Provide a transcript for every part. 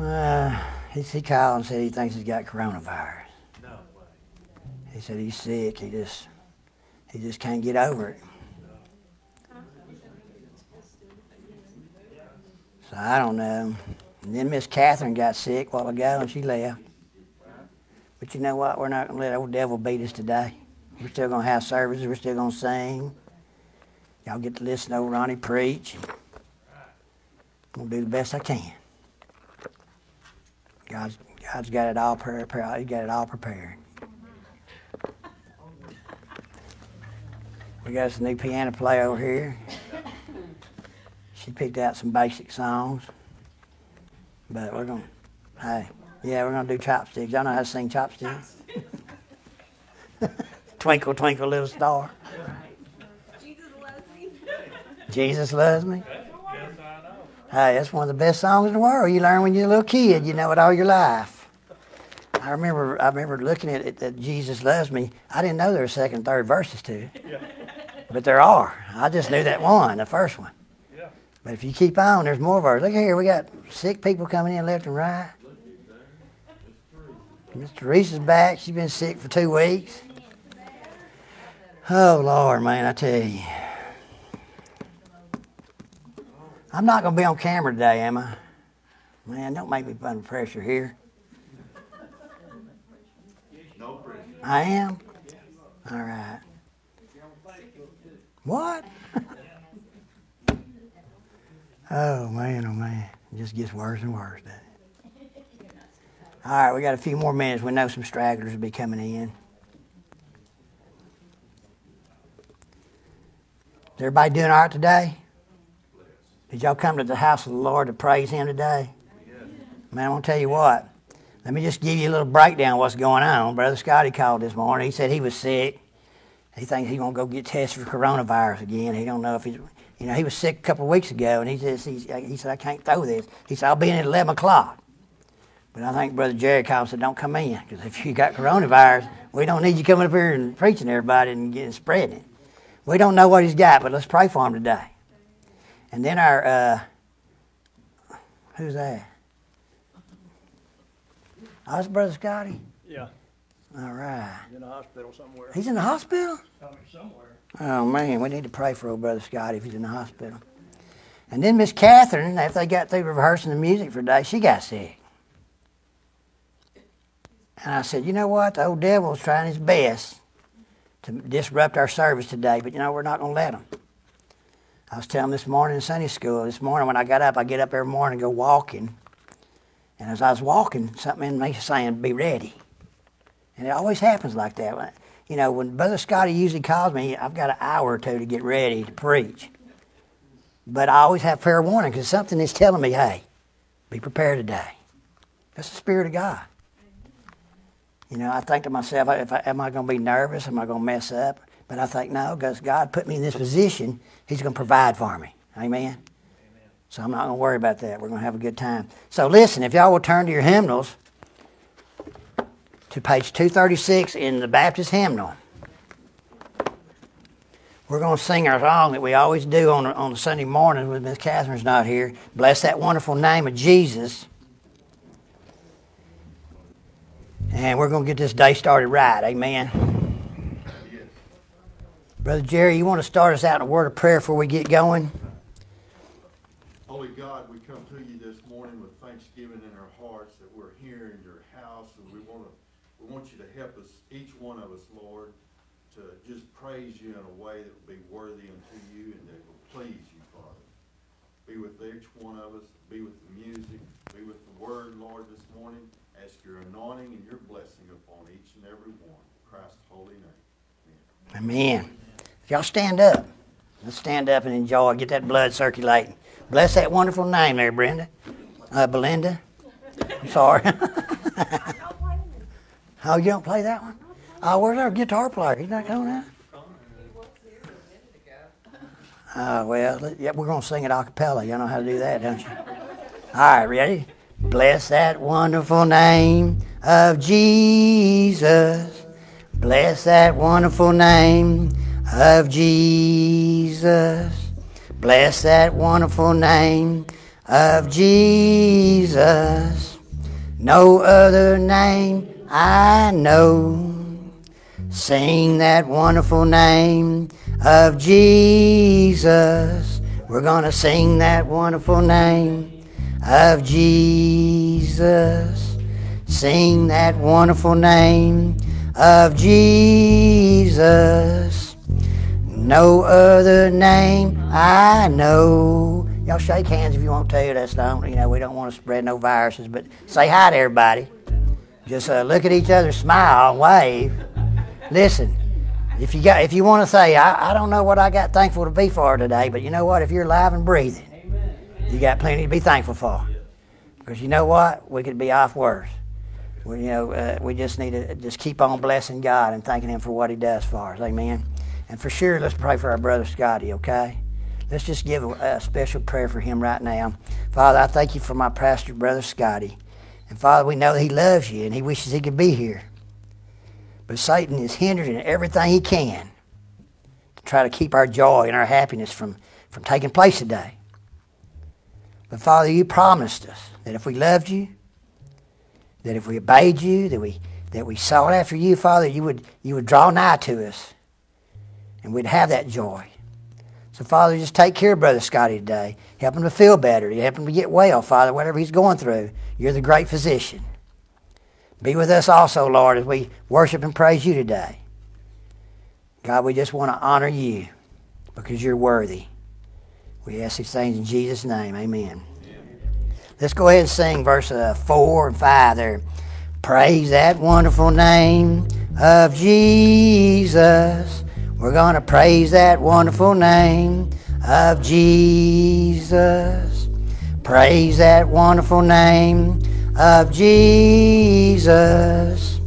Uh, he, he called and said he thinks he's got coronavirus. No way. He said he's sick. He just he just can't get over it. So I don't know. And then Miss Catherine got sick a while ago and she left. But you know what? We're not going to let old devil beat us today. We're still going to have services. We're still going to sing. Y'all get to listen to old Ronnie preach. I'm going to do the best I can. God's, God's got it all prepared. He's got it all prepared. We got a new piano player over here. She picked out some basic songs. But we're going to, hey, yeah, we're going to do chopsticks. Y'all know how to sing chopsticks? twinkle, twinkle, little star. Jesus loves me. Jesus loves me. Yes, I know. Hey, that's one of the best songs in the world. You learn when you're a little kid. You know it all your life. I remember, I remember looking at it that Jesus loves me. I didn't know there were second, third verses to it, Yeah. but there are. I just knew that one, the first one. Yeah. But if you keep on, there's more verses. Look here, we got sick people coming in left and right. Miss Teresa's back. She's been sick for two weeks. Oh Lord, man, I tell you. I'm not gonna be on camera today, am I? Man, don't make me put under pressure here. No pressure. I am? All right. What? oh, man, oh, man. It just gets worse and worse, doesn't it? All right, we got a few more minutes. We know some stragglers will be coming in. Is everybody doing all right today? Did y'all come to the house of the Lord to praise Him today? Man, I'm to tell you what. Let me just give you a little breakdown of what's going on. Brother Scotty called this morning. He said he was sick. He thinks he's going to go get tested for coronavirus again. He don't know if he's, you know, he was sick a couple of weeks ago, and he says, he's, he said, I can't throw this. He said, I'll be in at 11 o'clock. But I think Brother Jerry called and said, don't come in, because if you got coronavirus, we don't need you coming up here and preaching to everybody and getting spreading it. We don't know what he's got, but let's pray for him today. And then our, uh, who's that? Oh, that's Brother Scotty? Yeah, All right. in a hospital somewhere. He's in the hospital? I mean, somewhere. Oh, man, we need to pray for old Brother Scotty if he's in the hospital. And then Miss Catherine, after they got through rehearsing the music for day, she got sick. And I said, you know what? The old devil's trying his best to disrupt our service today, but you know, we're not going to let him. I was telling this morning in Sunday school, this morning when I got up, I get up every morning and go walking. And as I was walking, something in me saying, be ready. And it always happens like that. You know, when Brother Scotty usually calls me, I've got an hour or two to get ready to preach. But I always have fair warning because something is telling me, hey, be prepared today. That's the Spirit of God. You know, I think to myself, if I, am I going to be nervous? Am I going to mess up? But I think, no, because God put me in this position, He's going to provide for me. Amen? Amen. So I'm not going to worry about that. We're going to have a good time. So listen, if y'all will turn to your hymnals to page 236 in the Baptist hymnal. We're going to sing our song that we always do on, on the Sunday morning when Miss Catherine's not here. Bless that wonderful name of Jesus. And we're going to get this day started right. Amen. Brother Jerry, you want to start us out in a word of prayer before we get going? Holy God, we come to you this morning with thanksgiving in our hearts that we're here in your house and we want to, we want you to help us, each one of us, Lord, to just praise you in a way that will be worthy unto you and that will please you, Father. Be with each one of us, be with the music, be with the word, Lord, this morning. Ask your anointing and your blessing upon each and every one. In Christ's holy name. Amen. If y'all stand up, let's stand up and enjoy. Get that blood circulating. Bless that wonderful name there, Brenda. Uh, Belinda. I'm sorry. oh, you don't play that one? Oh, where's our guitar player? He's not coming out? Oh, well, yeah, we're going to sing it a cappella. You know how to do that, don't you? All right, ready? Bless that wonderful name of Jesus. Bless that wonderful name of Jesus. Bless that wonderful name of Jesus. No other name I know. Sing that wonderful name of Jesus. We're going to sing that wonderful name of Jesus. Sing that wonderful name of Jesus. No other name I know. Y'all shake hands if you want to. That's not, you know, we don't want to spread no viruses, but say hi to everybody. Just uh, look at each other, smile, wave. Listen, if you got, if you want to say, I, I don't know what I got thankful to be for today, but you know what? If you're alive and breathing, you got plenty to be thankful for. Because you know what? We could be off worse. We, you know, uh, we just need to just keep on blessing God and thanking Him for what He does for us. Amen. And for sure, let's pray for our brother Scotty. Okay. Let's just give a, a special prayer for him right now. Father, I thank you for my pastor brother Scotty. And Father, we know that he loves you and he wishes he could be here. But Satan is hindering everything he can to try to keep our joy and our happiness from, from taking place today. But Father, you promised us that if we loved you, that if we obeyed you, that we that we sought after you, Father, you would you would draw nigh to us, and we'd have that joy. So, Father, just take care of Brother Scotty today. Help him to feel better. Help him to get well, Father, whatever he's going through. You're the great physician. Be with us also, Lord, as we worship and praise you today. God, we just want to honor you because you're worthy. We ask these things in Jesus' name. Amen. Let's go ahead and sing verse uh, 4 and 5 there. Praise that wonderful name of Jesus. We're going to praise that wonderful name of Jesus. Praise that wonderful name of Jesus.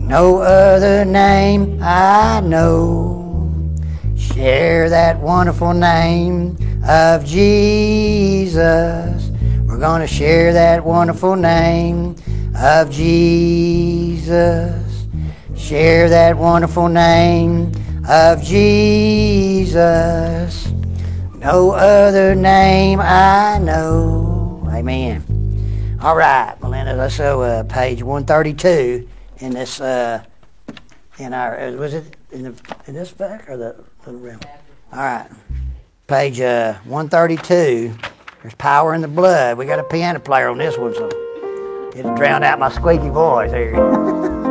No other name I know. Share that wonderful name of Jesus. We're going to share that wonderful name of Jesus. Share that wonderful name of Jesus. No other name I know. Amen. All right, Melinda, let's go uh, page 132 in this, uh, in our, uh, was it in, the, in this back or the little room? All right. Page uh, 132. There's power in the blood. We got a piano player on this one, so it'll drown out my squeaky voice here.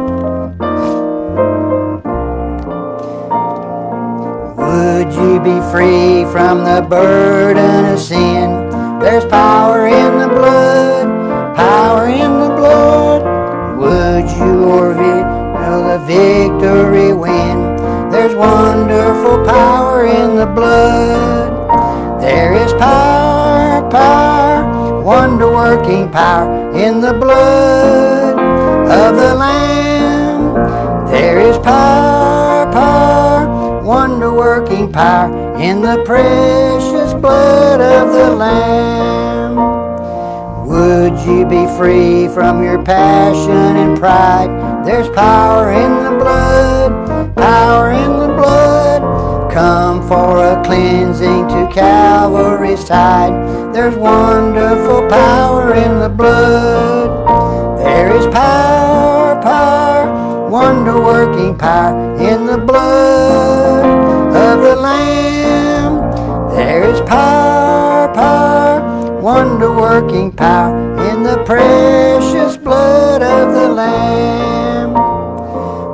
Would you be free from the burden of sin? There's power in the blood, power in the blood. Would you or will the victory win? There's wonderful power in the blood. There is power, power, wonder working power in the blood of the Lamb. There is power, power in the precious blood of the Lamb. Would you be free from your passion and pride? There's power in the blood, power in the blood. Come for a cleansing to Calvary's side. There's wonderful power in the blood. There is power, power, wonder working power in the blood There is power, power, wonder working power in the precious blood of the Lamb.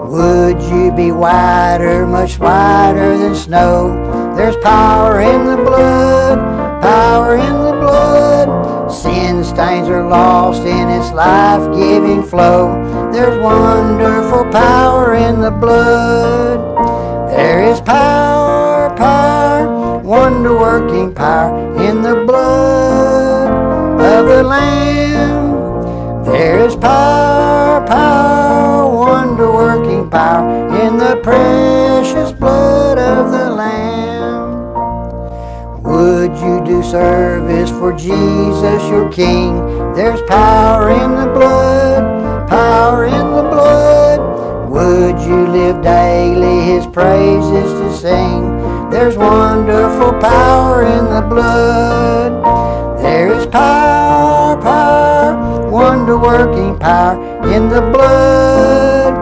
Would you be whiter, much whiter than snow? There's power in the blood, power in the blood. Sin stains are lost in its life giving flow. There's wonderful power in the blood. There is power, wonder working power in the blood of the Lamb. There is power, power, wonder working power in the precious blood of the Lamb. Would you do service for Jesus your King? There's power in the blood, power in the blood. Would you live daily his praises to sing? There's wonderful power in the blood. There is power, power, wonder working power in the blood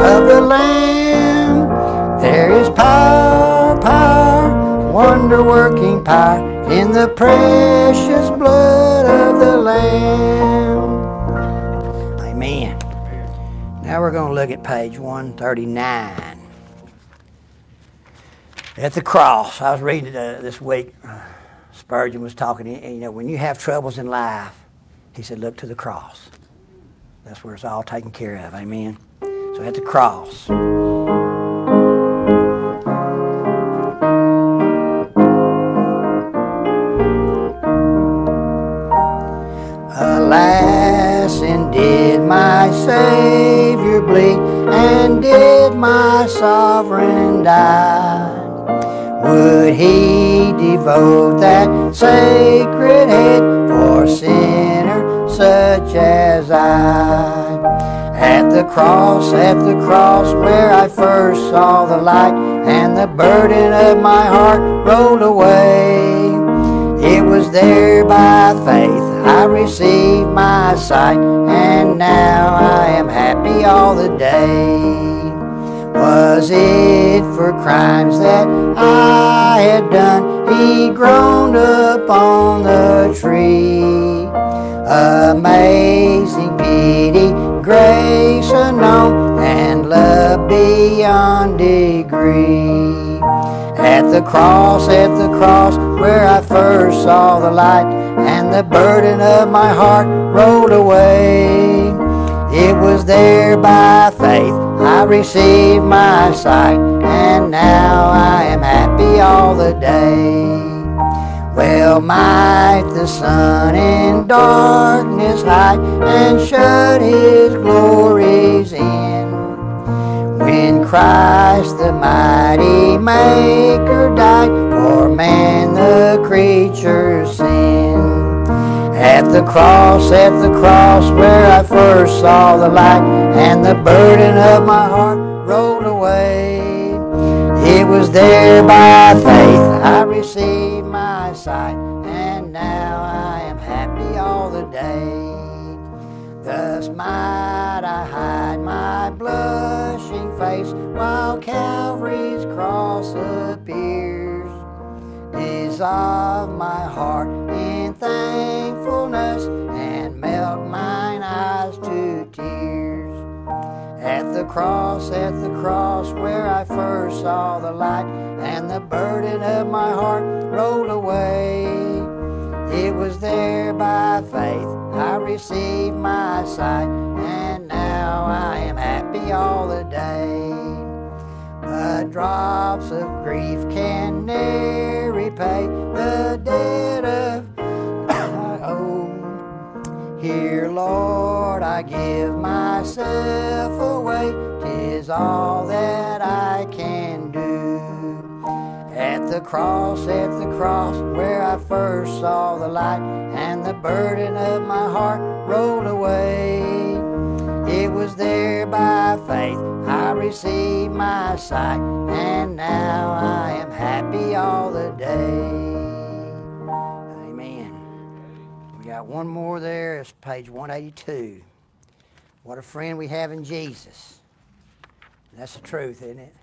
of the Lamb. There is power, power, wonder working power in the precious blood of the Lamb. Amen. Now we're going to look at page 139. At the cross, I was reading it uh, this week. Uh, Spurgeon was talking, and, you know, when you have troubles in life, he said, look to the cross. That's where it's all taken care of. Amen. So at the cross. Alas, and did my Savior bleed, and did my sovereign die? Would he devote that sacred head for sinner such as I? At the cross, at the cross where I first saw the light, and the burden of my heart rolled away. It was there by faith I received my sight, and now I am happy all the day. Was it for crimes that I had done? He groaned upon the tree. Amazing pity, grace unknown, and love beyond degree. At the cross, at the cross, where I first saw the light, and the burden of my heart rolled away. It was there by faith I received my sight, and now I am happy all the day. Well might the sun in darkness hide and shut his glories in. When Christ the mighty Maker died for man the creature's sin. At the cross, at the cross where I first saw the light and the burden of my heart rolled away. It was there by faith I received my sight and now I am happy all the day. Thus might I hide my blushing face while Calvary's cross appears. Dissolve my heart in thankfulness cross, at the cross where I first saw the light and the burden of my heart rolled away. It was there by faith I received my sight, and now I am happy all the day. But drops of grief can ne'er repay the debt of. Here, Lord, I give myself away. Tis all that I can do. At the cross, at the cross, where I first saw the light, and the burden of my heart rolled away. It was there by faith I received my sight, and now I am happy all the day. One more there. It's page 182. What a friend we have in Jesus. That's the truth, isn't it?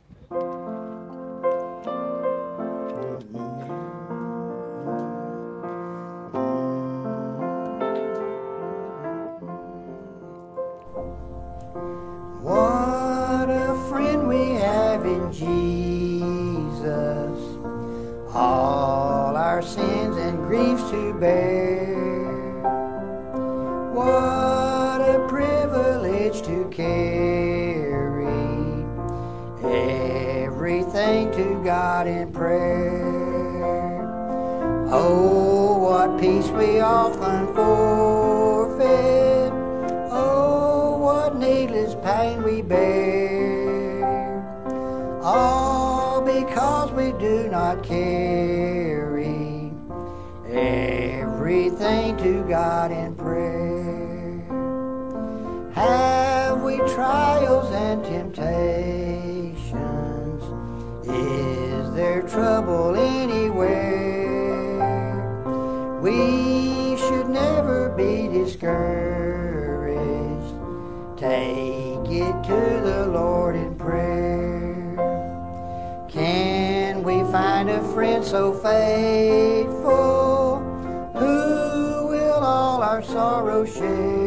What a friend we have in Jesus. All our sins and griefs to bear. In prayer. Oh, what peace we often forfeit. Oh, what needless pain we bear. All because we do not carry everything to God in prayer. Have we trials and temptations? Trouble anywhere? We should never be discouraged Take it to the Lord in prayer. Can we find a friend so faithful who will all our sorrow share?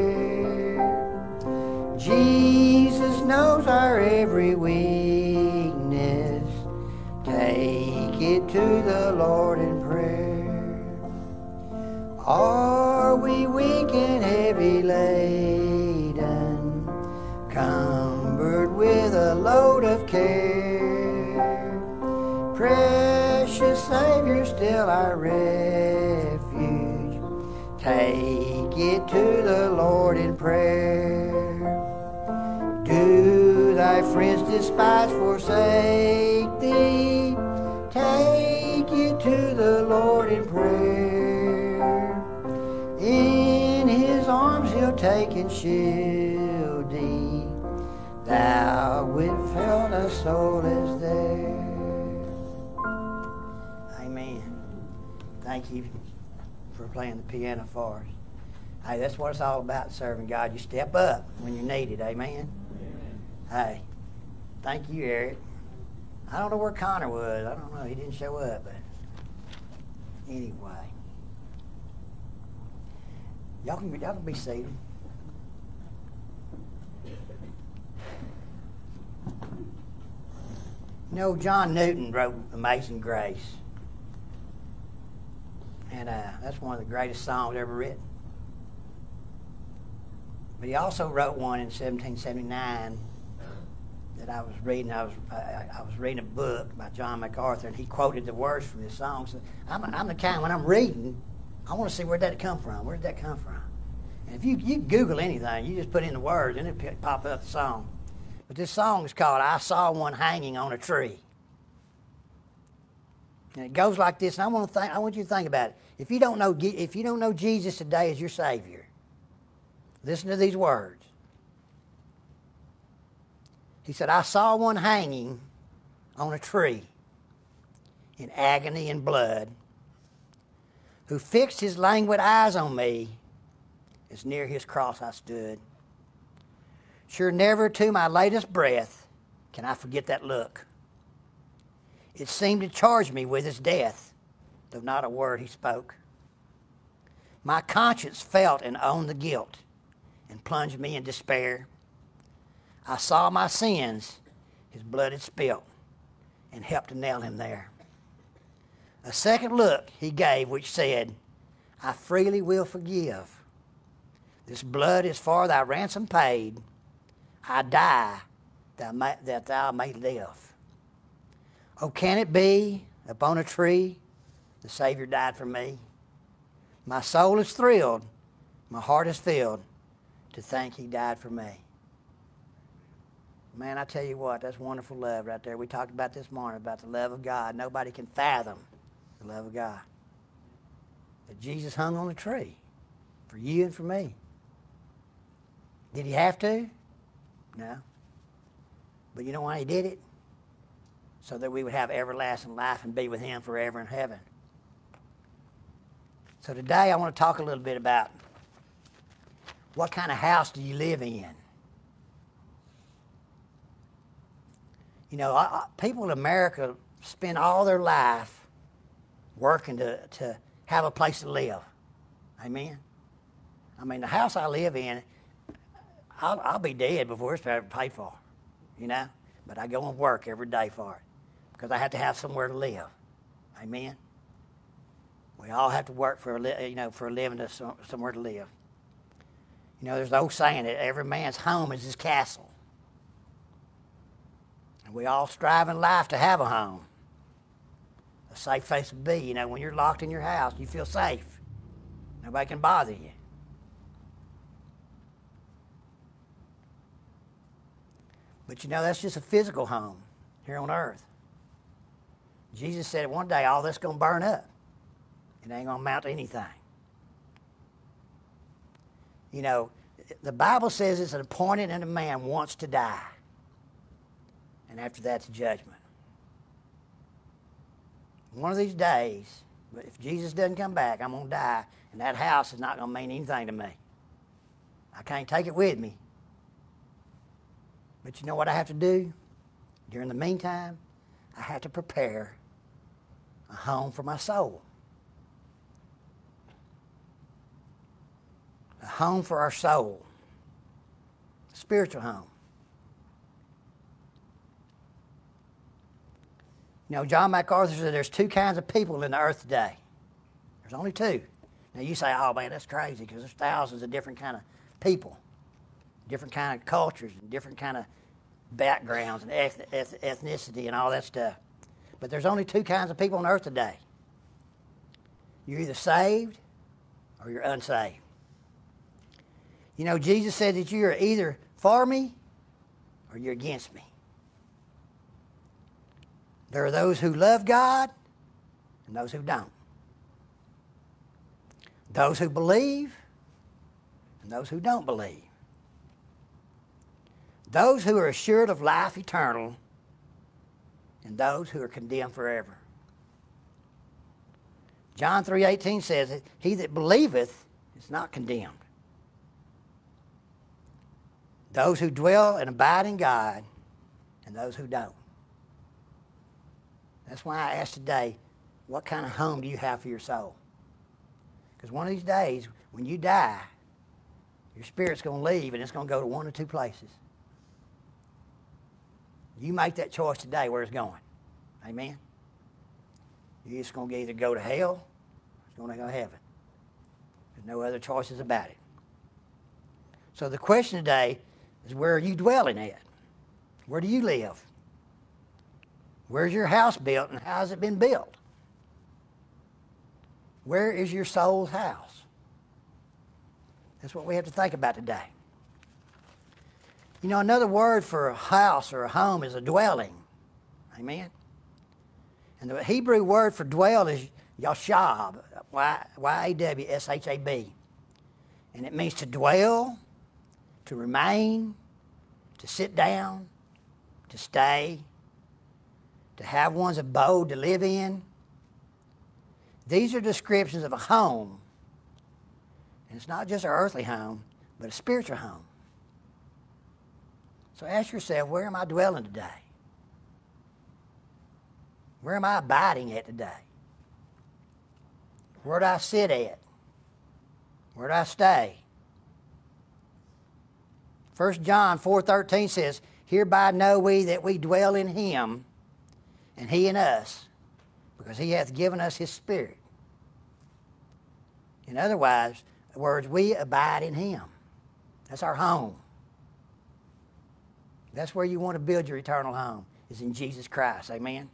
To the Lord in prayer. Are we weak and heavy laden, cumbered with a load of care? Precious Savior, still our refuge. Take it to the Lord in prayer. Do thy friends despise, forsake thee? To the Lord in prayer. In his arms he'll take and shield thee. Thou wilt feel a soul is there. Amen. Thank you for playing the piano for us. Hey, that's what it's all about, serving God. You step up when you need it. Amen. Hey, thank you, Eric. I don't know where Connor was. I don't know. He didn't show up, but anyway. Y'all can, y'all can be seated. You know, John Newton wrote Amazing Grace. And uh, that's one of the greatest songs ever written. But he also wrote one in 1779 that I was reading. I was I, I was reading a book by John MacArthur, and he quoted the words from this song. So I'm, I'm the kind when I'm reading, I want to see where that come from. Where did that come from? And if you you Google anything, you just put in the words, and it pop up the song. But this song is called "I Saw One Hanging on a Tree." And it goes like this, and I want to think. I want you to think about it. If you don't know, if you don't know Jesus today as your Savior, listen to these words. He said, "I saw one hanging on a tree, in agony and blood, who fixed his languid eyes on me, as near his cross I stood. Sure, never to my latest breath can I forget that look." It seemed to charge me with his death, though not a word he spoke. My conscience felt and owned the guilt and plunged me in despair. I saw my sins, his blood had spilt, and helped to nail him there. A second look he gave, which said, I freely will forgive. This blood is for thy ransom paid. I die that thou may live. Oh, can it be upon a tree the Savior died for me? My soul is thrilled, my heart is filled to think He died for me. Man, I tell you what, that's wonderful love right there. We talked about this morning about the love of God. Nobody can fathom the love of God. That Jesus hung on a tree for you and for me. Did He have to? No. But you know why He did it? so that we would have everlasting life and be with Him forever in heaven. So today I want to talk a little bit about what kind of house do you live in? You know, I, I, people in America spend all their life working to, to have a place to live. Amen? I mean, the house I live in, I'll, I'll be dead before it's paid for, you know? But I go and work every day for it because I have to have somewhere to live. Amen. We all have to work for a li- you know for a living to some, somewhere to live. You know, there's the old saying that every man's home is his castle. And we all strive in life to have a home. A safe place to be. You know, when you're locked in your house, you feel safe. Nobody can bother you. But you know, that's just a physical home here on earth. Jesus said one day all this going to burn up. It ain't going to amount to anything. You know, the Bible says it's an appointed and a man wants to die. And after that's judgment. One of these days, if Jesus doesn't come back, I'm going to die, and that house is not going to mean anything to me. I can't take it with me. But you know what I have to do? During the meantime, I have to prepare a home for my soul. A home for our soul. A spiritual home. You know, John MacArthur said there's two kinds of people in the earth today. There's only two. Now you say, oh man, that's crazy because there's thousands of different kind of people, different kind of cultures, and different kind of backgrounds and eth- eth- ethnicity and all that stuff. But there's only two kinds of people on earth today. You're either saved or you're unsaved. You know, Jesus said that you are either for me or you're against me. There are those who love God and those who don't. Those who believe and those who don't believe. Those who are assured of life eternal and those who are condemned forever. John 3:18 says he that believeth is not condemned. Those who dwell and abide in God and those who don't. That's why I asked today, what kind of home do you have for your soul? Because one of these days, when you die, your spirit's going to leave and it's going to go to one or two places. You make that choice today where it's going. Amen? You're just going to either go to hell or it's going to go to heaven. There's no other choices about it. So the question today is where are you dwelling at? Where do you live? Where's your house built and how has it been built? Where is your soul's house? That's what we have to think about today. You know, another word for a house or a home is a dwelling. Amen? And the Hebrew word for dwell is yashab, Y-A-W-S-H-A-B. And it means to dwell, to remain, to sit down, to stay, to have one's abode to live in. These are descriptions of a home. And it's not just an earthly home, but a spiritual home. So ask yourself, where am I dwelling today? Where am I abiding at today? Where do I sit at? Where do I stay? 1 John 4.13 says, Hereby know we that we dwell in him, and he in us, because he hath given us his spirit. In other words, we abide in him. That's our home. That's where you want to build your eternal home, is in Jesus Christ. Amen?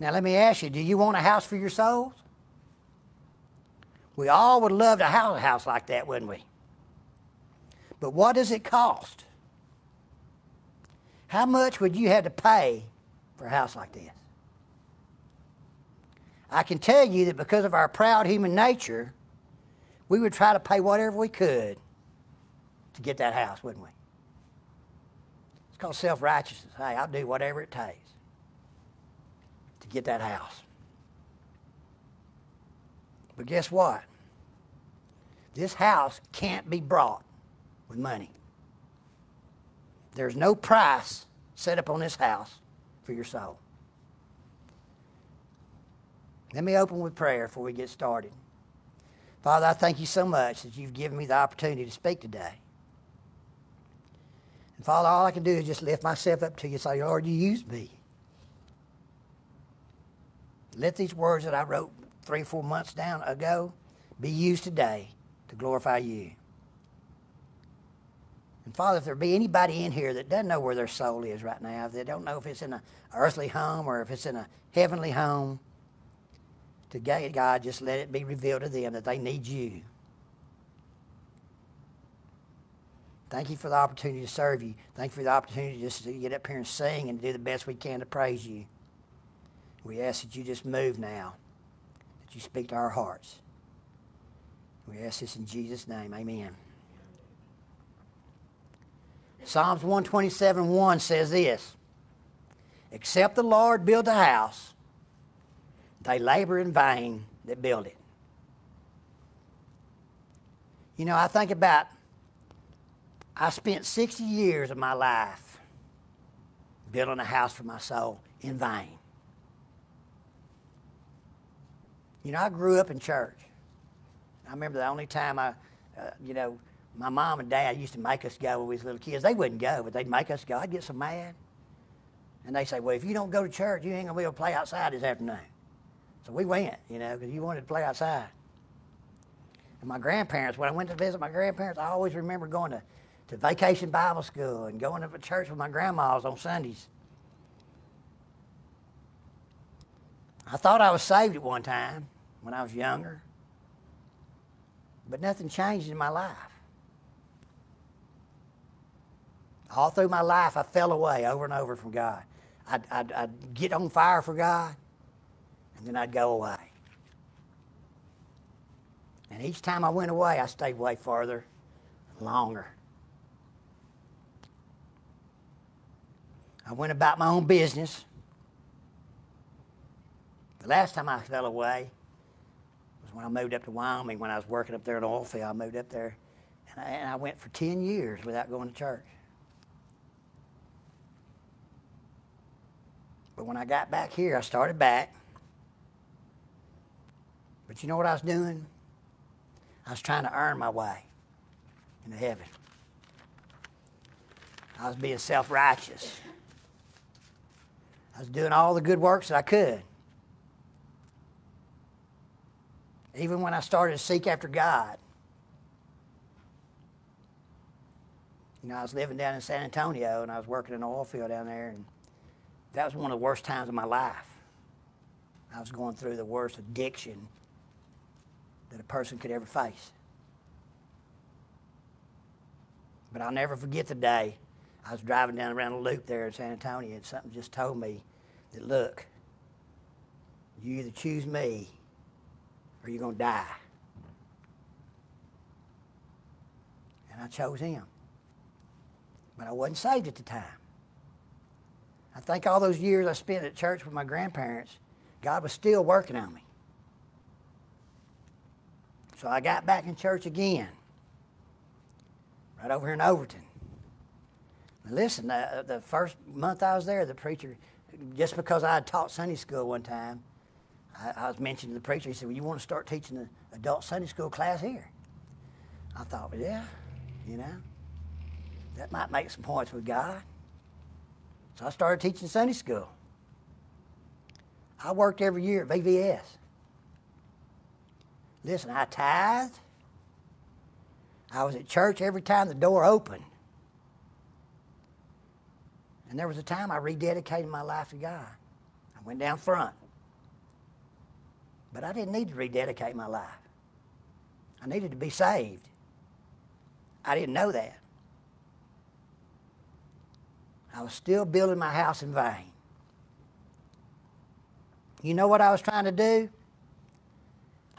Now, let me ask you do you want a house for your souls? We all would love to have a house like that, wouldn't we? But what does it cost? How much would you have to pay for a house like this? I can tell you that because of our proud human nature, we would try to pay whatever we could to get that house, wouldn't we? It's called self righteousness. Hey, I'll do whatever it takes to get that house. But guess what? This house can't be brought with money. There's no price set up on this house for your soul. Let me open with prayer before we get started. Father, I thank you so much that you've given me the opportunity to speak today. And Father, all I can do is just lift myself up to you and say, Lord, you use me. Let these words that I wrote three or four months down ago be used today to glorify you. And Father, if there be anybody in here that doesn't know where their soul is right now, if they don't know if it's in an earthly home or if it's in a heavenly home, to God, just let it be revealed to them that they need you. Thank you for the opportunity to serve you. Thank you for the opportunity just to get up here and sing and do the best we can to praise you. We ask that you just move now, that you speak to our hearts. We ask this in Jesus' name. Amen. Psalms 127 1 says this Except the Lord build a house, they labor in vain that build it. You know, I think about I spent 60 years of my life building a house for my soul in vain. You know, I grew up in church. I remember the only time I, uh, you know, my mom and dad used to make us go when we was little kids. They wouldn't go, but they'd make us go. I'd get so mad. And they say, well, if you don't go to church, you ain't going to be able to play outside this afternoon. So we went, you know, because you wanted to play outside. And my grandparents, when I went to visit my grandparents, I always remember going to, to vacation Bible school and going to church with my grandmas on Sundays. I thought I was saved at one time when I was younger, but nothing changed in my life. All through my life, I fell away over and over from God. I'd, I'd, I'd get on fire for God, and then I'd go away. And each time I went away, I stayed way farther, longer. I went about my own business. The last time I fell away was when I moved up to Wyoming when I was working up there in the oil field. I moved up there and I, and I went for 10 years without going to church. But when I got back here, I started back. But you know what I was doing? I was trying to earn my way into heaven. I was being self righteous. I was doing all the good works that I could. Even when I started to seek after God. You know, I was living down in San Antonio and I was working in an oil field down there, and that was one of the worst times of my life. I was going through the worst addiction that a person could ever face. But I'll never forget the day I was driving down around the loop there in San Antonio, and something just told me that, look, you either choose me or you're going to die. And I chose him. But I wasn't saved at the time. I think all those years I spent at church with my grandparents, God was still working on me. So I got back in church again, right over here in Overton. Now listen, the, the first month I was there, the preacher, just because I had taught Sunday school one time, I, I was mentioning to the preacher, he said, Well, you want to start teaching the adult Sunday school class here? I thought, Well, yeah, you know, that might make some points with God. So I started teaching Sunday school. I worked every year at VBS. Listen, I tithed. I was at church every time the door opened. And there was a time I rededicated my life to God. I went down front. But I didn't need to rededicate my life. I needed to be saved. I didn't know that. I was still building my house in vain. You know what I was trying to do?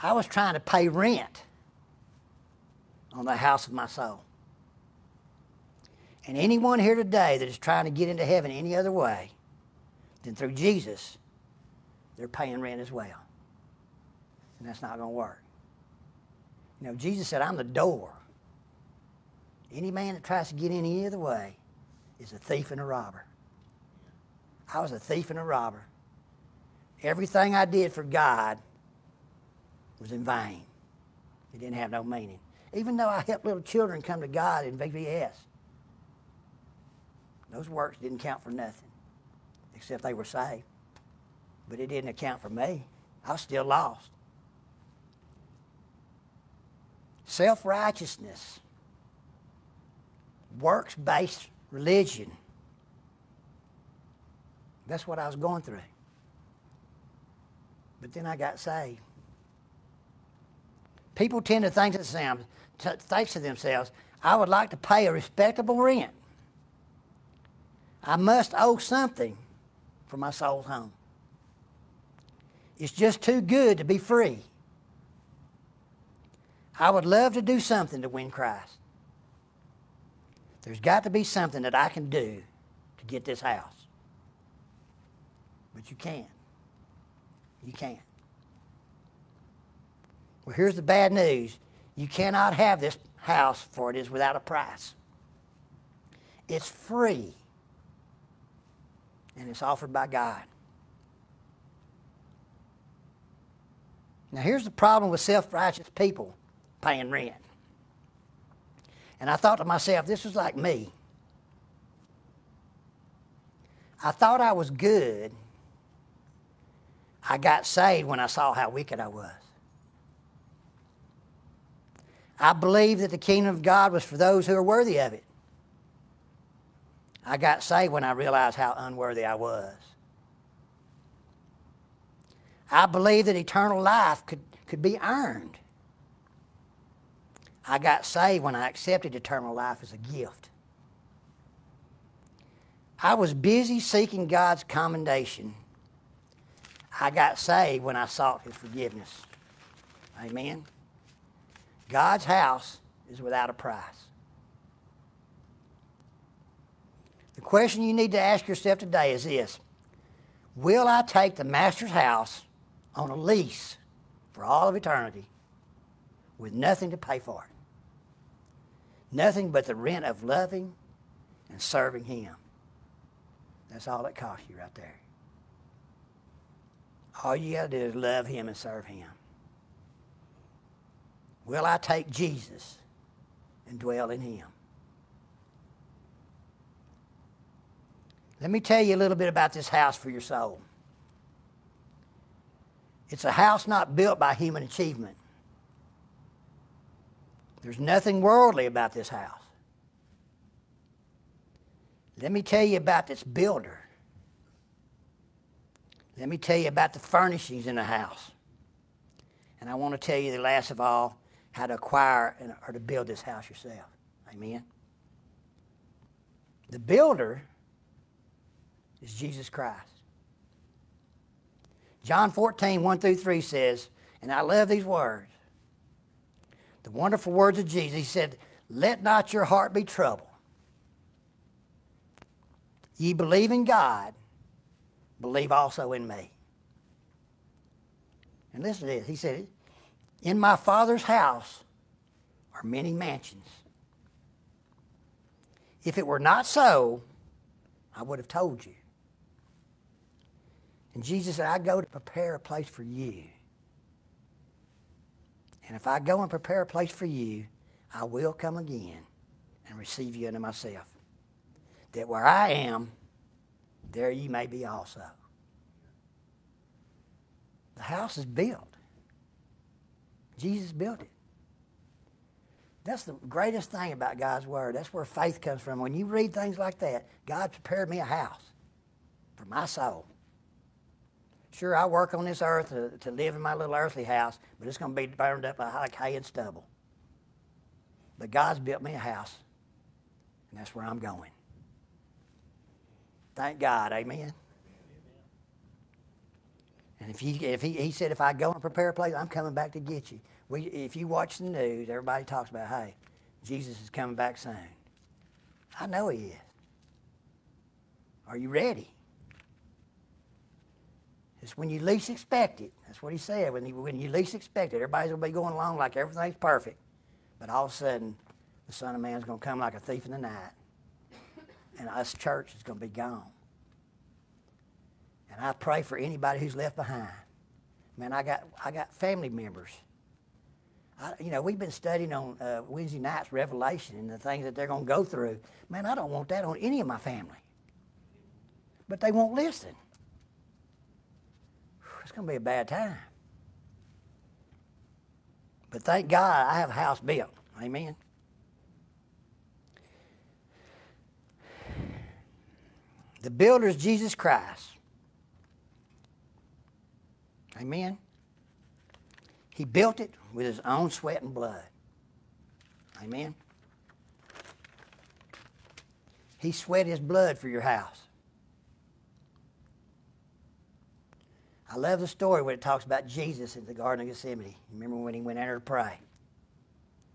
I was trying to pay rent on the house of my soul. And anyone here today that is trying to get into heaven any other way than through Jesus, they're paying rent as well. And that's not going to work. You know, Jesus said, I'm the door. Any man that tries to get in any other way is a thief and a robber. I was a thief and a robber. Everything I did for God was in vain. It didn't have no meaning. Even though I helped little children come to God in VBS, those works didn't count for nothing, except they were saved. But it didn't account for me. I was still lost. Self righteousness, works based religion. That's what I was going through. But then I got saved. People tend to think to themselves, to, think to themselves, I would like to pay a respectable rent. I must owe something for my soul's home. It's just too good to be free. I would love to do something to win Christ. There's got to be something that I can do to get this house. But you can't. You can't. Well, here's the bad news. You cannot have this house, for it is without a price. It's free. And it's offered by God. Now, here's the problem with self righteous people paying rent. And I thought to myself, this was like me. I thought I was good. I got saved when I saw how wicked I was. I believed that the kingdom of God was for those who are worthy of it. I got saved when I realized how unworthy I was. I believed that eternal life could, could be earned. I got saved when I accepted eternal life as a gift. I was busy seeking God's commendation. I got saved when I sought His forgiveness. Amen. God's house is without a price. The question you need to ask yourself today is this Will I take the Master's house on a lease for all of eternity with nothing to pay for it? Nothing but the rent of loving and serving Him. That's all it costs you right there. All you got to do is love Him and serve Him. Will I take Jesus and dwell in Him? Let me tell you a little bit about this house for your soul. It's a house not built by human achievement. There's nothing worldly about this house. Let me tell you about this builder. Let me tell you about the furnishings in the house. And I want to tell you, the last of all, how to acquire or to build this house yourself. Amen. The builder is Jesus Christ. John 14, 1 through 3 says, and I love these words. The wonderful words of Jesus. He said, Let not your heart be troubled. Ye believe in God, believe also in me. And listen to this. He said, In my Father's house are many mansions. If it were not so, I would have told you. And Jesus said, I go to prepare a place for you. And if I go and prepare a place for you, I will come again and receive you unto myself. That where I am, there you may be also. The house is built. Jesus built it. That's the greatest thing about God's Word. That's where faith comes from. When you read things like that, God prepared me a house for my soul. Sure, I work on this earth to, to live in my little earthly house, but it's going to be burned up like hay and stubble. But God's built me a house, and that's where I'm going. Thank God, amen. And if, you, if he, he said, if I go and prepare a place, I'm coming back to get you. We, if you watch the news, everybody talks about, hey, Jesus is coming back soon. I know he is. Are you ready? It's when you least expect it. That's what he said. When you, when you least expect it, everybody's going to be going along like everything's perfect. But all of a sudden, the Son of Man's going to come like a thief in the night. And us church is going to be gone. And I pray for anybody who's left behind. Man, I got, I got family members. I, you know, we've been studying on uh, Wednesday nights Revelation and the things that they're going to go through. Man, I don't want that on any of my family. But they won't listen. It's going to be a bad time. But thank God I have a house built. Amen. The builder is Jesus Christ. Amen. He built it with his own sweat and blood. Amen. He sweat his blood for your house. I love the story when it talks about Jesus in the Garden of Gethsemane. Remember when he went in there to pray?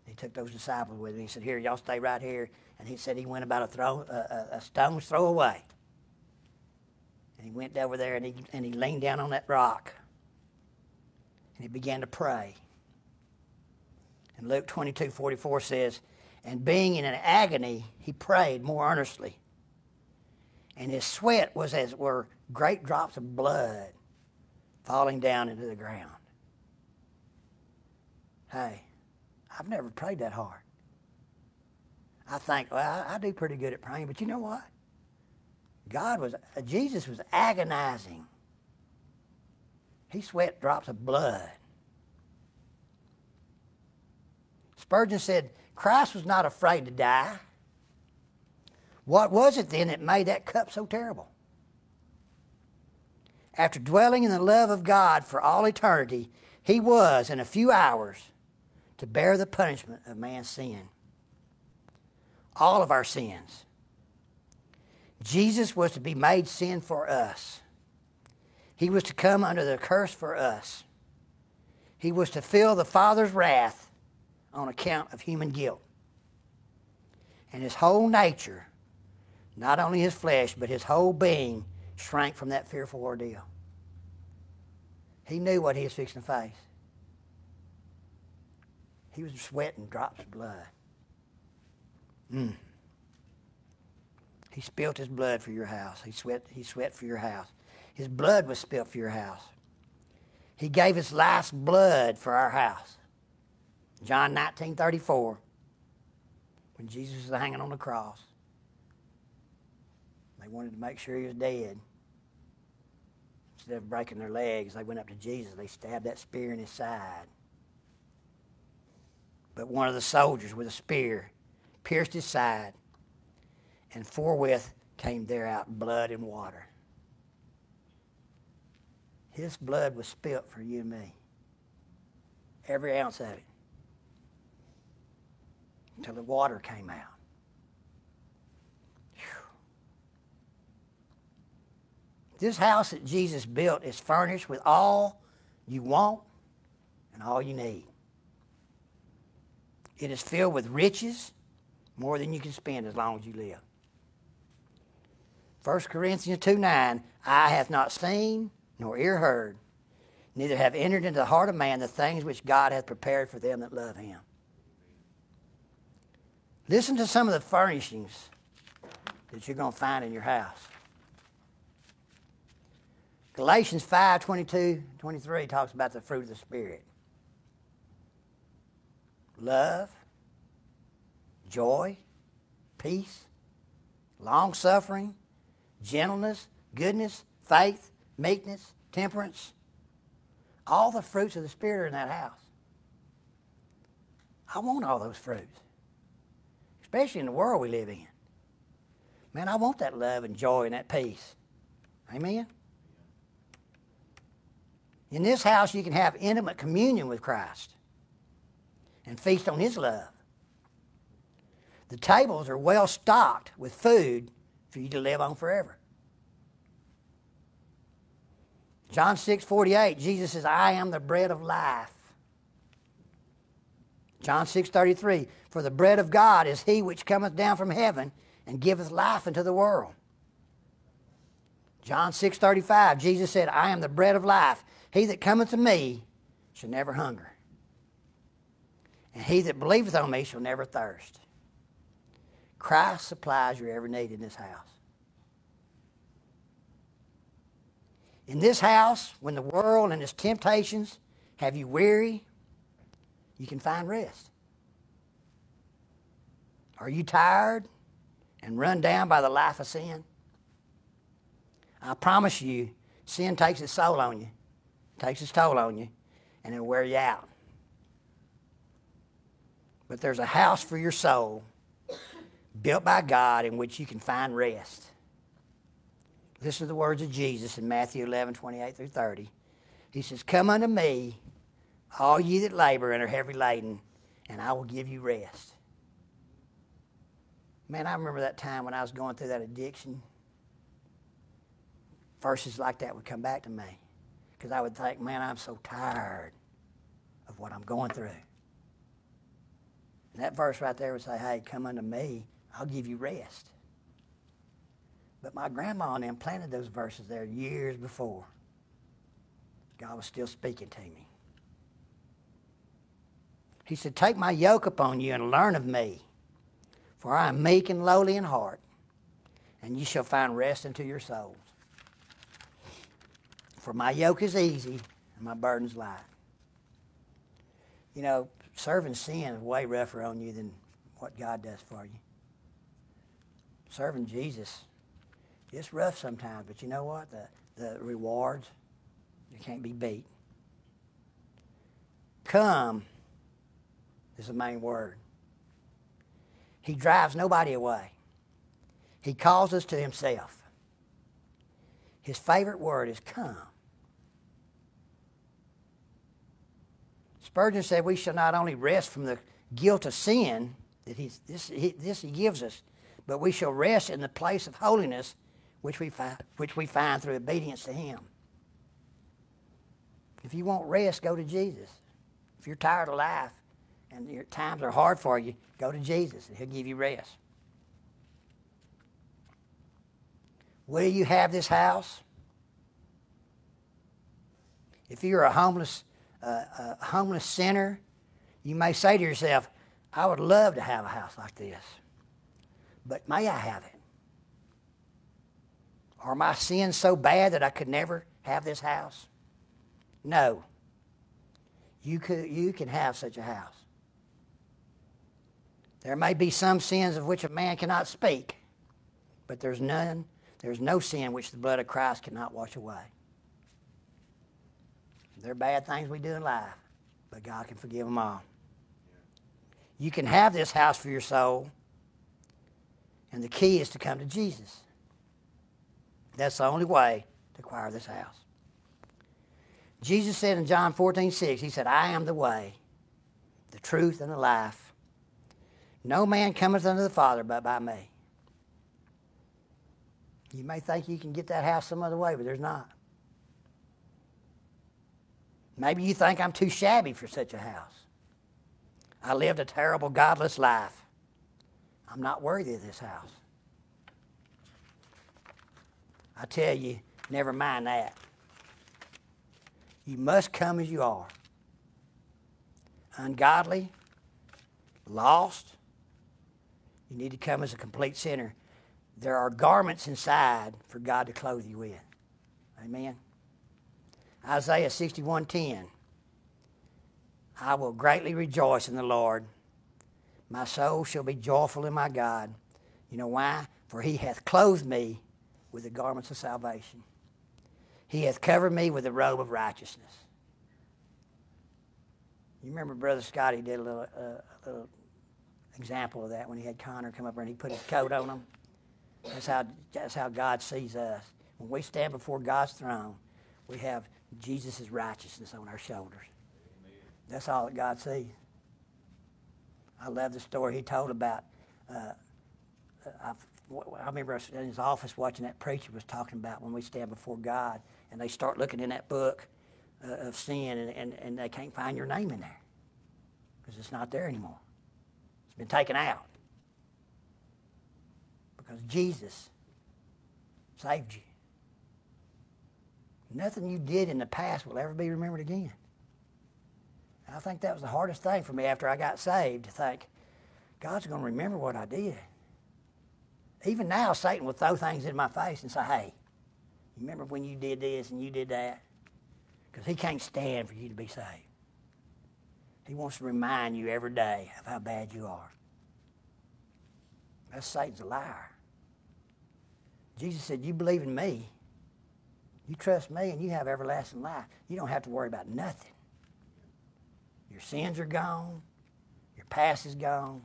He took those disciples with him. He said, Here, y'all stay right here. And he said he went about a, throw, a, a stone's throw away. And he went over there and he, and he leaned down on that rock. And he began to pray. And Luke 22 44 says, And being in an agony, he prayed more earnestly. And his sweat was as were great drops of blood falling down into the ground. Hey, I've never prayed that hard. I think, well, I, I do pretty good at praying, but you know what? God was, Jesus was agonizing. He sweat drops of blood. Spurgeon said, Christ was not afraid to die. What was it then that made that cup so terrible? After dwelling in the love of God for all eternity, he was, in a few hours, to bear the punishment of man's sin. All of our sins. Jesus was to be made sin for us. He was to come under the curse for us. He was to feel the Father's wrath on account of human guilt. And his whole nature, not only his flesh, but his whole being, shrank from that fearful ordeal. He knew what he was fixing to face. He was sweating drops of blood. Mm. He spilt his blood for your house. He sweat, he sweat for your house. His blood was spilt for your house. He gave his life's blood for our house. John 19, 34, when Jesus was hanging on the cross. They wanted to make sure he was dead. Instead of breaking their legs, they went up to Jesus. They stabbed that spear in his side. But one of the soldiers with a spear pierced his side and forthwith came there out blood and water. His blood was spilt for you and me. Every ounce of it. Until the water came out. This house that Jesus built is furnished with all you want and all you need. It is filled with riches, more than you can spend as long as you live. 1 Corinthians 2 9, Eye hath not seen, nor ear heard, neither have entered into the heart of man the things which God hath prepared for them that love him. Listen to some of the furnishings that you're going to find in your house. Galatians 5 22 23 talks about the fruit of the Spirit love, joy, peace, long suffering, gentleness, goodness, faith, meekness, temperance. All the fruits of the Spirit are in that house. I want all those fruits, especially in the world we live in. Man, I want that love and joy and that peace. Amen? In this house, you can have intimate communion with Christ and feast on His love. The tables are well stocked with food for you to live on forever. John 6 48, Jesus says, I am the bread of life. John 6 33, for the bread of God is he which cometh down from heaven and giveth life unto the world. John 6 35, Jesus said, I am the bread of life. He that cometh to me shall never hunger. And he that believeth on me shall never thirst. Christ supplies your every need in this house. In this house, when the world and its temptations have you weary, you can find rest. Are you tired and run down by the life of sin? I promise you, sin takes its soul on you, takes its toll on you, and it'll wear you out. But there's a house for your soul built by God in which you can find rest. Listen to the words of Jesus in Matthew 11, 28 through 30. He says, Come unto me, all ye that labor and are heavy laden, and I will give you rest. Man, I remember that time when I was going through that addiction. Verses like that would come back to me because I would think, man, I'm so tired of what I'm going through. And that verse right there would say, hey, come unto me, I'll give you rest. But my grandma and them planted those verses there years before. God was still speaking to me. He said, Take my yoke upon you and learn of me. For I am meek and lowly in heart, and ye shall find rest unto your souls. For my yoke is easy and my burden's light. You know, serving sin is way rougher on you than what God does for you. Serving Jesus, it's rough sometimes, but you know what? The, the rewards, you can't be beat. Come is the main word. He drives nobody away. He calls us to himself. His favorite word is come. Spurgeon said we shall not only rest from the guilt of sin that he's, this, he, this he gives us, but we shall rest in the place of holiness which we, find, which we find through obedience to him. If you want rest, go to Jesus. If you're tired of life and your times are hard for you, go to Jesus and he'll give you rest. Will you have this house? If you're a homeless, uh, a homeless sinner, you may say to yourself, I would love to have a house like this, but may I have it? Are my sins so bad that I could never have this house? No. You, could, you can have such a house. There may be some sins of which a man cannot speak, but there's none, there's no sin which the blood of Christ cannot wash away. There are bad things we do in life, but God can forgive them all. You can have this house for your soul, and the key is to come to Jesus. That's the only way to acquire this house. Jesus said in John 14, 6, He said, I am the way, the truth, and the life. No man cometh unto the Father but by me. You may think you can get that house some other way, but there's not. Maybe you think I'm too shabby for such a house. I lived a terrible, godless life. I'm not worthy of this house. I tell you, never mind that. You must come as you are. Ungodly, lost, you need to come as a complete sinner. There are garments inside for God to clothe you with. Amen. Isaiah 61:10. I will greatly rejoice in the Lord. My soul shall be joyful in my God. You know why? For he hath clothed me with the garments of salvation. He hath covered me with the robe of righteousness. You remember Brother Scotty did a little, uh, a little example of that when he had Connor come up and he put his coat on him. That's how, that's how God sees us. When we stand before God's throne, we have Jesus' righteousness on our shoulders. That's all that God sees. I love the story he told about. Uh, I, I remember in his office watching that preacher was talking about when we stand before God and they start looking in that book uh, of sin and, and, and they can't find your name in there because it's not there anymore. It's been taken out because Jesus saved you. Nothing you did in the past will ever be remembered again. I think that was the hardest thing for me after I got saved to think, God's going to remember what I did. Even now, Satan will throw things in my face and say, hey, remember when you did this and you did that? Because he can't stand for you to be saved. He wants to remind you every day of how bad you are. That's Satan's a liar. Jesus said, You believe in me, you trust me, and you have everlasting life. You don't have to worry about nothing. Your sins are gone, your past is gone.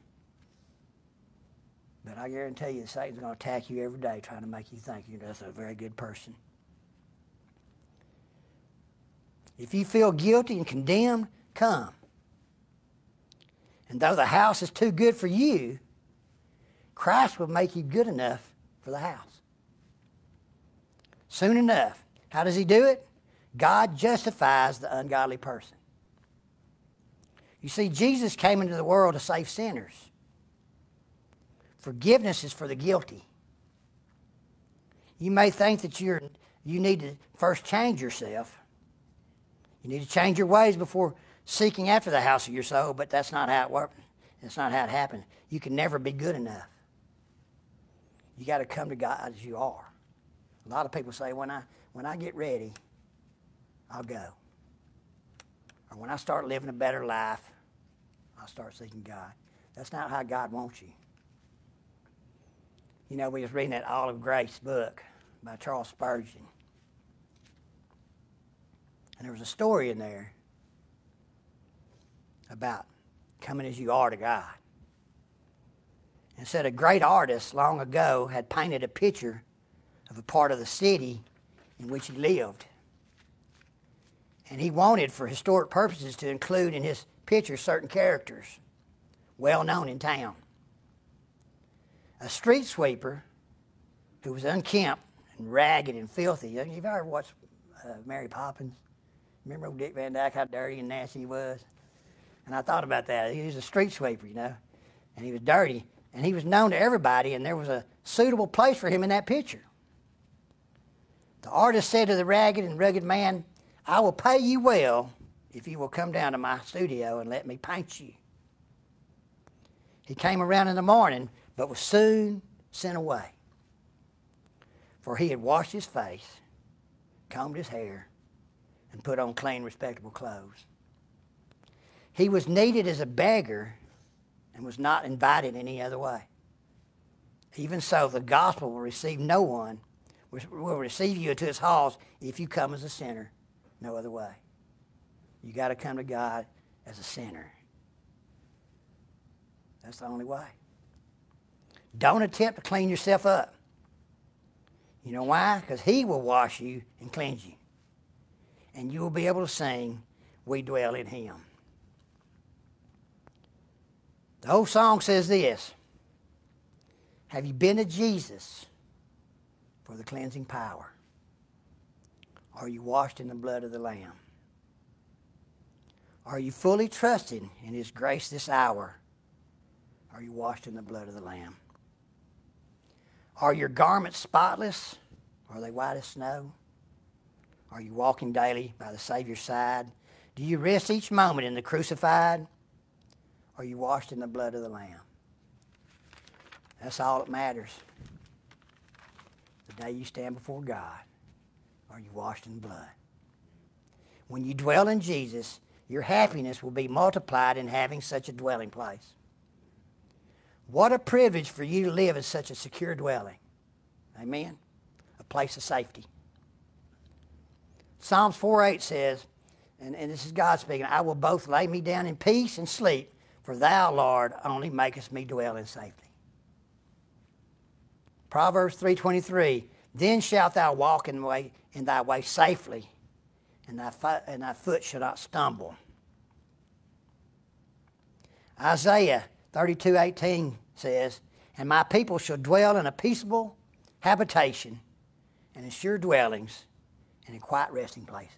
But I guarantee you, Satan's going to attack you every day trying to make you think you're just a very good person. If you feel guilty and condemned, come. And though the house is too good for you, Christ will make you good enough for the house. Soon enough. How does he do it? God justifies the ungodly person. You see, Jesus came into the world to save sinners. Forgiveness is for the guilty. You may think that you're, you need to first change yourself. You need to change your ways before seeking after the house of your soul, but that's not how it works. That's not how it happens. You can never be good enough. You got to come to God as you are. A lot of people say, when I, when I get ready, I'll go. Or when I start living a better life, I'll start seeking God. That's not how God wants you. You know, we was reading that All of Grace book by Charles Spurgeon. And there was a story in there about coming as you are to God. And said a great artist long ago had painted a picture of a part of the city in which he lived. And he wanted, for historic purposes, to include in his picture certain characters well known in town. A street sweeper who was unkempt and ragged and filthy. You've ever watched uh, Mary Poppins? Remember old Dick Van Dyke, how dirty and nasty he was? And I thought about that. He was a street sweeper, you know, and he was dirty. And he was known to everybody, and there was a suitable place for him in that picture. The artist said to the ragged and rugged man, I will pay you well if you will come down to my studio and let me paint you. He came around in the morning, but was soon sent away. For he had washed his face, combed his hair, and put on clean, respectable clothes. He was needed as a beggar and was not invited any other way. Even so, the gospel will receive no one, will receive you into his halls if you come as a sinner, no other way. You got to come to God as a sinner. That's the only way. Don't attempt to clean yourself up. You know why? Because He will wash you and cleanse you. And you will be able to sing, We dwell in Him. The whole song says this Have you been to Jesus for the cleansing power? Are you washed in the blood of the Lamb? Are you fully trusting in His grace this hour? Are you washed in the blood of the Lamb? Are your garments spotless? Are they white as snow? Are you walking daily by the Savior's side? Do you rest each moment in the crucified? Are you washed in the blood of the Lamb? That's all that matters. Day you stand before God, are you washed in blood? When you dwell in Jesus, your happiness will be multiplied in having such a dwelling place. What a privilege for you to live in such a secure dwelling. Amen? A place of safety. Psalms 4.8 says, and, and this is God speaking, I will both lay me down in peace and sleep, for thou, Lord, only makest me dwell in safety. Proverbs 3.23, Then shalt thou walk in, way, in thy way safely, and thy, fo- and thy foot shall not stumble. Isaiah 32:18 says, "And my people shall dwell in a peaceable habitation, and in sure dwellings, and in quiet resting places."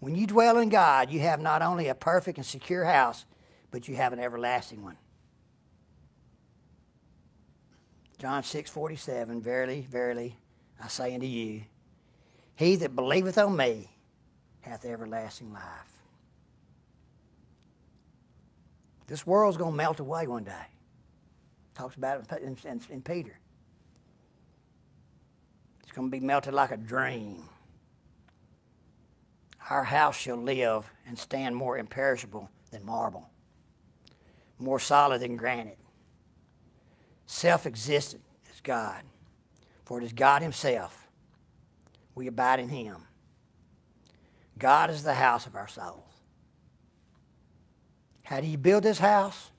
When you dwell in God, you have not only a perfect and secure house, but you have an everlasting one. John 6:47, "Verily, verily, I say unto you, he that believeth on me hath everlasting life." This world's going to melt away one day. Talks about it in, in, in Peter. It's going to be melted like a dream. Our house shall live and stand more imperishable than marble, more solid than granite. Self existent is God, for it is God Himself. We abide in Him. God is the house of our souls. How do you build this house?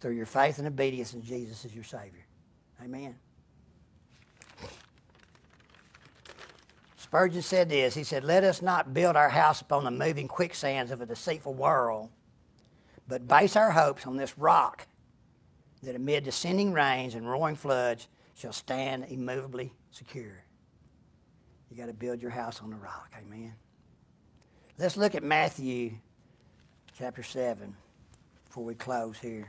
Through your faith and obedience in Jesus as your Savior. Amen. Spurgeon said this He said, Let us not build our house upon the moving quicksands of a deceitful world, but base our hopes on this rock that amid descending rains and roaring floods shall stand immovably secure. You got to build your house on the rock. Amen. Let's look at Matthew chapter 7 before we close here.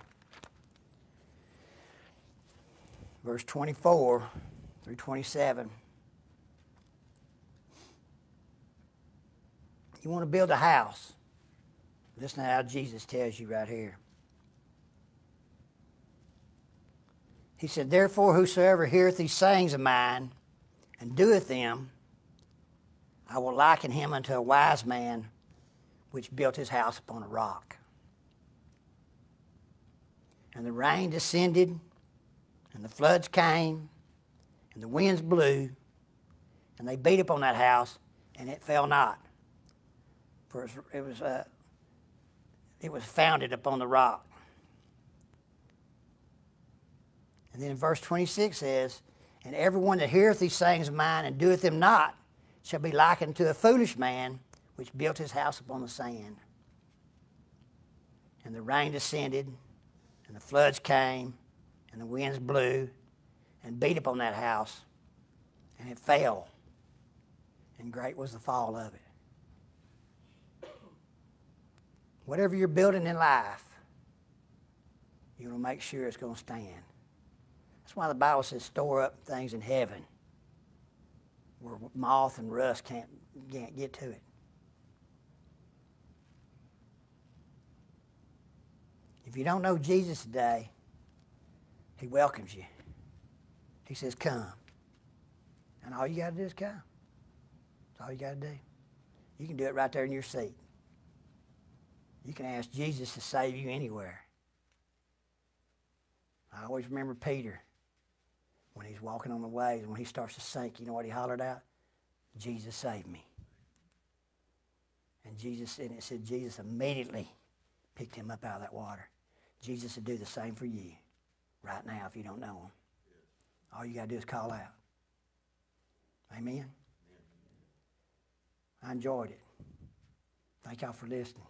Verse 24 through 27. You want to build a house. Listen to how Jesus tells you right here. He said, Therefore, whosoever heareth these sayings of mine and doeth them, I will liken him unto a wise man which built his house upon a rock. And the rain descended, and the floods came, and the winds blew, and they beat upon that house, and it fell not. For it was, uh, it was founded upon the rock. And then verse 26 says, And everyone that heareth these sayings of mine and doeth them not shall be likened to a foolish man which built his house upon the sand. And the rain descended, and the floods came, and the winds blew, and beat upon that house, and it fell. And great was the fall of it. Whatever you're building in life, you want to make sure it's going to stand. That's why the Bible says store up things in heaven where moth and rust can't, can't get to it. If you don't know Jesus today, He welcomes you. He says, Come. And all you got to do is come. That's all you got to do. You can do it right there in your seat. You can ask Jesus to save you anywhere. I always remember Peter when he's walking on the waves, when he starts to sink, you know what he hollered out? Jesus save me. And Jesus, and it said Jesus immediately picked him up out of that water. Jesus would do the same for you right now if you don't know him. All you got to do is call out. Amen? I enjoyed it. Thank y'all for listening.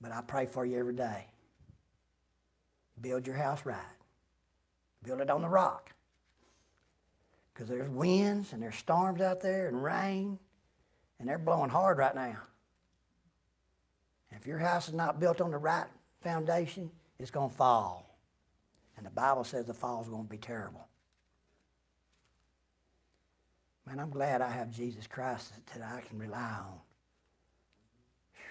But I pray for you every day. Build your house right. Build it on the rock. Because there's winds and there's storms out there and rain, and they're blowing hard right now. And if your house is not built on the right foundation, it's going to fall. And the Bible says the fall is going to be terrible. Man, I'm glad I have Jesus Christ that I can rely on. Whew.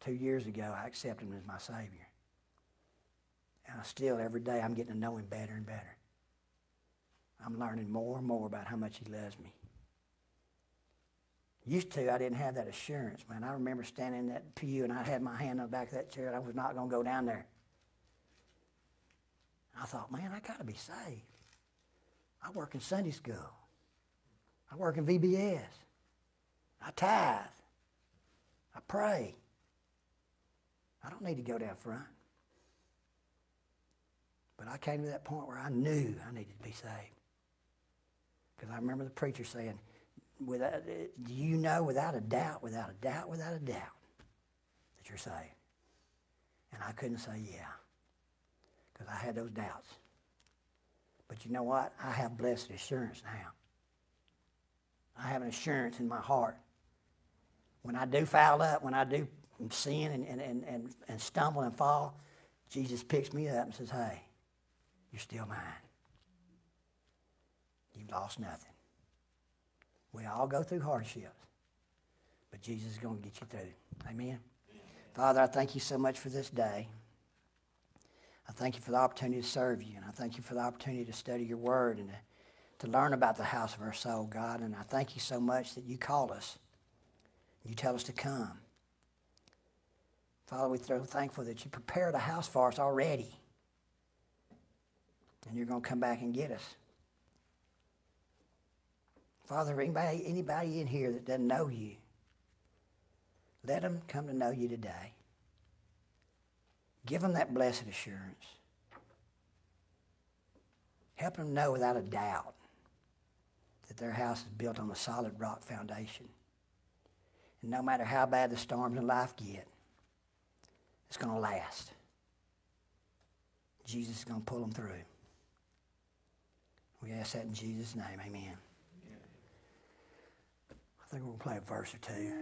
Two years ago, I accepted him as my Savior. And I still, every day, I'm getting to know him better and better. I'm learning more and more about how much he loves me. Used to, I didn't have that assurance, man. I remember standing in that pew and I had my hand on the back of that chair and I was not going to go down there. I thought, man, I got to be saved. I work in Sunday school. I work in VBS. I tithe. I pray. I don't need to go down front. But I came to that point where I knew I needed to be saved. Because I remember the preacher saying, without, uh, do you know without a doubt, without a doubt, without a doubt that you're saved? And I couldn't say yeah because I had those doubts. But you know what? I have blessed assurance now. I have an assurance in my heart. When I do foul up, when I do sin and, and, and, and, and stumble and fall, Jesus picks me up and says, hey, you're still mine. You've lost nothing. We all go through hardships, but Jesus is going to get you through. Amen. Father, I thank you so much for this day. I thank you for the opportunity to serve you, and I thank you for the opportunity to study your word and to, to learn about the house of our soul, God. And I thank you so much that you call us. You tell us to come. Father, we're so thankful that you prepared a house for us already. And you're going to come back and get us. Father, anybody, anybody in here that doesn't know you, let them come to know you today. Give them that blessed assurance. Help them know without a doubt that their house is built on a solid rock foundation. And no matter how bad the storms in life get, it's going to last. Jesus is going to pull them through. We ask that in Jesus' name. Amen. I think we're going to play a verse or two.